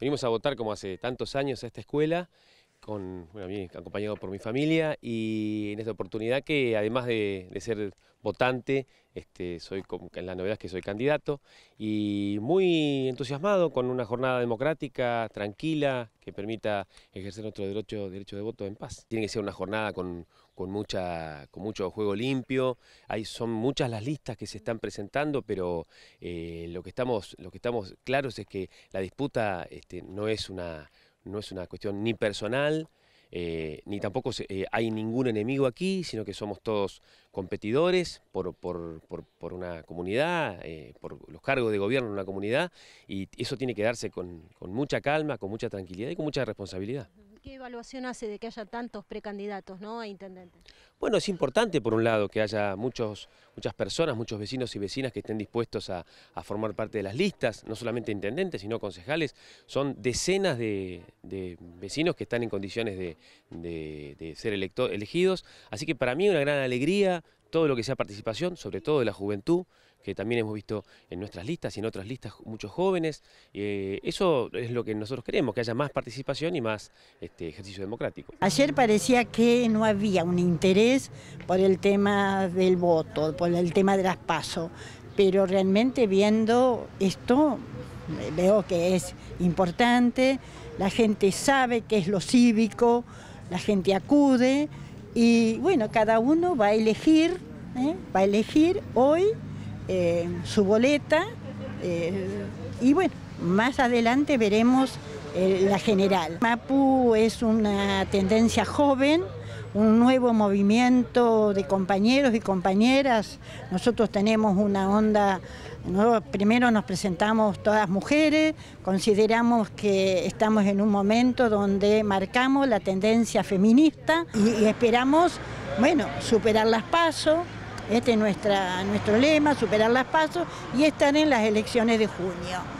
Venimos a votar como hace tantos años a esta escuela, con, bueno, acompañado por mi familia y en esta oportunidad que además de, ser votante, este, soy la novedad es que soy candidato y muy entusiasmado con una jornada democrática, tranquila, que permita ejercer nuestro derecho, derecho de voto en paz. Tiene que ser una jornada con, mucha, con mucho juego limpio, Hay, son muchas las listas que se están presentando, pero eh, lo, que estamos, lo que estamos claros es que la disputa este, no es una no es una cuestión ni personal, eh, ni tampoco eh, hay ningún enemigo aquí, sino que somos todos competidores por, una comunidad, eh, por los cargos de gobierno en una comunidad, y eso tiene que darse con, con mucha calma, con mucha tranquilidad y con mucha responsabilidad. ¿Qué evaluación hace de que haya tantos precandidatos ¿no? a intendentes? Bueno, es importante por un lado que haya muchos, muchas personas, muchos vecinos y vecinas que estén dispuestos a, formar parte de las listas, no solamente intendentes, sino concejales. Son decenas de, vecinos que están en condiciones de, ser elegidos. Así que para mí una gran alegría todo lo que sea participación, sobre todo de la juventud, que también hemos visto en nuestras listas y en otras listas muchos jóvenes. Eh, eso es lo que nosotros queremos, que haya más participación y más este, ejercicio democrático. Ayer parecía que no había un interés por el tema del voto, por el tema de las pasos, pero realmente viendo esto veo que es importante, la gente sabe qué es lo cívico, la gente acude y bueno, cada uno va a elegir, ¿eh? va a elegir hoy eh, su boleta eh, y bueno, más adelante veremos eh, la general. Mapu es una tendencia joven, un nuevo movimiento de compañeros y compañeras. Nosotros tenemos una onda, primero nos presentamos todas mujeres, consideramos que estamos en un momento donde marcamos la tendencia feminista y, esperamos, bueno, superar las pasos, este es nuestra, nuestro lema, superar las pasos y estar en las elecciones de junio.